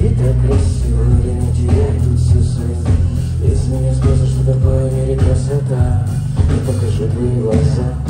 И так красиво, я на тебя иду всю жизнь Если мне скажешь, что такое в мире красота Я покажу твои глаза.